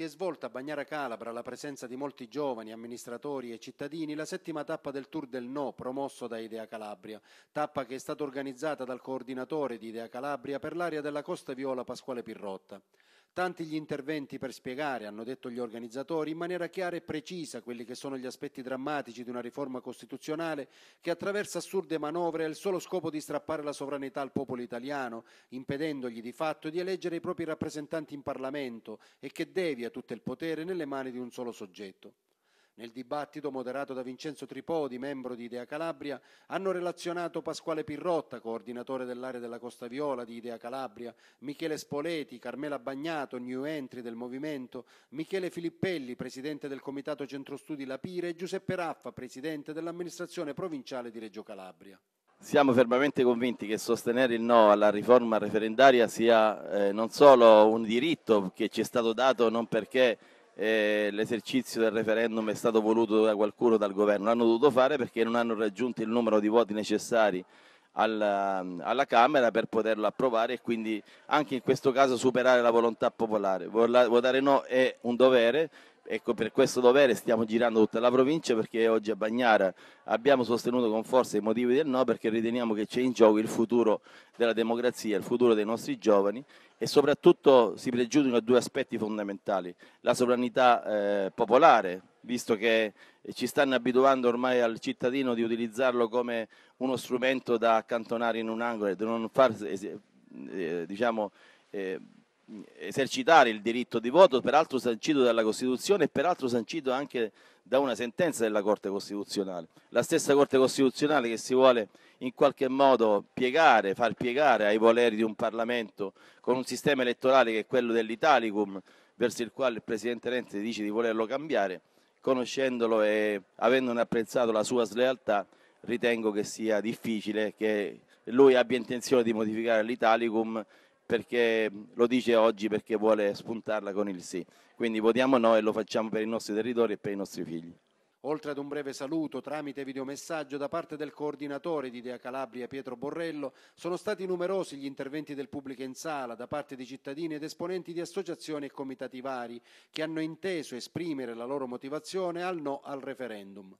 si è svolta a Bagnara Calabra alla presenza di molti giovani, amministratori e cittadini la settima tappa del Tour del No promosso da Idea Calabria, tappa che è stata organizzata dal coordinatore di Idea Calabria per l'area della Costa Viola Pasquale Pirrotta. Tanti gli interventi per spiegare, hanno detto gli organizzatori, in maniera chiara e precisa quelli che sono gli aspetti drammatici di una riforma costituzionale che attraverso assurde manovre ha il solo scopo di strappare la sovranità al popolo italiano, impedendogli di fatto di eleggere i propri rappresentanti in Parlamento e che devia tutto il potere nelle mani di un solo soggetto. Nel dibattito moderato da Vincenzo Tripodi, membro di Idea Calabria, hanno relazionato Pasquale Pirrotta, coordinatore dell'area della Costa Viola di Idea Calabria, Michele Spoleti, Carmela Bagnato, new entry del movimento, Michele Filippelli, presidente del Comitato Centro Studi Lapire e Giuseppe Raffa, presidente dell'amministrazione provinciale di Reggio Calabria. Siamo fermamente convinti che sostenere il no alla riforma referendaria sia eh, non solo un diritto che ci è stato dato non perché eh, l'esercizio del referendum è stato voluto da qualcuno dal governo, l'hanno dovuto fare perché non hanno raggiunto il numero di voti necessari alla, alla, Camera per poterlo approvare e quindi anche in questo caso superare la volontà popolare. Votare no è un dovere, Ecco, per questo dovere stiamo girando tutta la provincia perché oggi a Bagnara abbiamo sostenuto con forza i motivi del no perché riteniamo che c'è in gioco il futuro della democrazia, il futuro dei nostri giovani e soprattutto si pregiudicano due aspetti fondamentali. La sovranità eh, popolare, visto che ci stanno abituando ormai al cittadino di utilizzarlo come uno strumento da accantonare in un angolo e di non far eh, diciamo, eh, esercitare il diritto di voto, peraltro sancito dalla Costituzione e peraltro sancito anche da una sentenza della Corte Costituzionale. La stessa Corte Costituzionale che si vuole in qualche modo piegare, far piegare ai voleri di un Parlamento con un sistema elettorale che è quello dell'Italicum, verso il quale il Presidente Renzi dice di volerlo cambiare, conoscendolo e avendone apprezzato la sua slealtà, ritengo che sia difficile che lui abbia intenzione di modificare l'Italicum perché lo dice oggi perché vuole spuntarla con il sì. Quindi votiamo no e lo facciamo per i nostri territori e per i nostri figli. Oltre ad un breve saluto tramite videomessaggio da parte del coordinatore di Idea Calabria Pietro Borrello, sono stati numerosi gli interventi del pubblico in sala da parte di cittadini ed esponenti di associazioni e comitati vari che hanno inteso esprimere la loro motivazione al no al referendum.